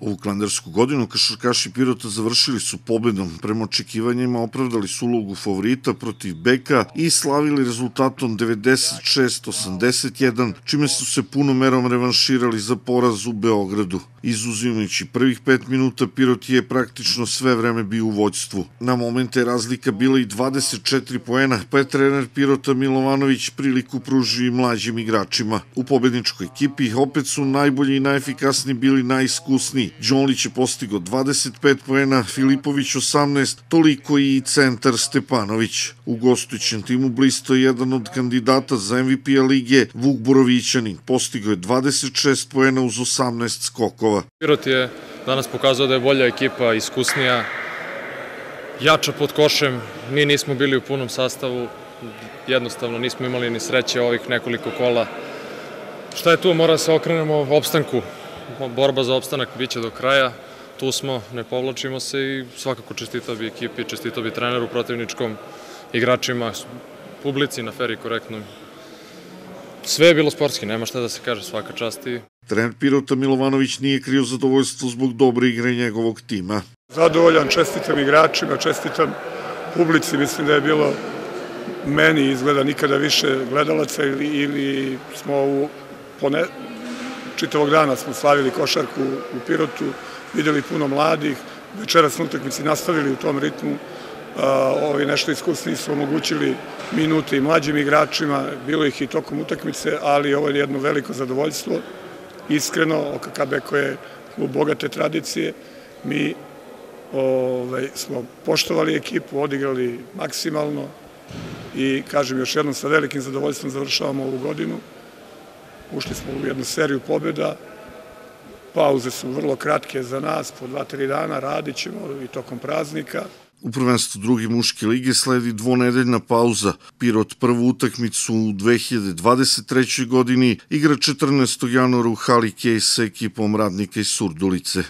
Ovu kalendarsku godinu kašarkaši Pirota završili su pobedom prema očekivanjima, opravdali su ulogu favorita protiv Beka i slavili rezultatom 96-81, čime su se punom merom revanširali za poraz u Beogradu. Izuzimajući prvih pet minuta, Pirot je praktično sve vreme bio u vođstvu. Na momente razlika bila i 24 poena, pa je trener Pirota Milovanović priliku pružio i mlađim igračima. U pobedničkoj ekipi opet su najbolji i najefikasniji bili najiskusniji Đonlić je postigo 25 poena, Filipović 18, toliko i centar Stepanović. U gostujućem timu blisto je jedan od kandidata za MVP-a lige, Vuk Borovićanin. Postigo je 26 poena uz 18 skokova. Pirot je danas pokazao da je bolja ekipa, iskusnija, jača pod košem. Mi nismo bili u punom sastavu, jednostavno nismo imali ni sreće ovih nekoliko kola. Šta je tu? Mora se okrenemo opstanku borba za opstanak biće do kraja, tu smo, ne povlačimo se i svakako čestitao bi ekipi, čestitao bi treneru protivničkom, igračima, publici na feri korektnom. Sve je bilo sportski, nema šta da se kaže, svaka čast i... Trener Pirota Milovanović nije krio zadovoljstvo zbog dobre igre njegovog tima. Zadovoljan, čestitam igračima, čestitam publici, mislim da je bilo meni izgleda nikada više gledalaca ili, ili smo u pone, čitavog dana smo slavili košarku u Pirotu, videli puno mladih, večeras na utakmici nastavili u tom ritmu, ovi nešto iskusni su omogućili minute i mlađim igračima, bilo ih i tokom utakmice, ali ovo je jedno veliko zadovoljstvo. Iskreno, OKK Beko je klub bogate tradicije, mi ovaj, smo poštovali ekipu, odigrali maksimalno i, kažem još jednom, sa velikim zadovoljstvom završavamo ovu godinu. Ušli smo u jednu seriju pobjeda, pauze su vrlo kratke za nas, po dva, tri dana radit ćemo i tokom praznika. U prvenstvu druge muške lige sledi dvonedeljna pauza. Pirot prvu utakmicu u 2023. godini igra 14. januara u Hali Kej sa ekipom radnika iz Surdulice.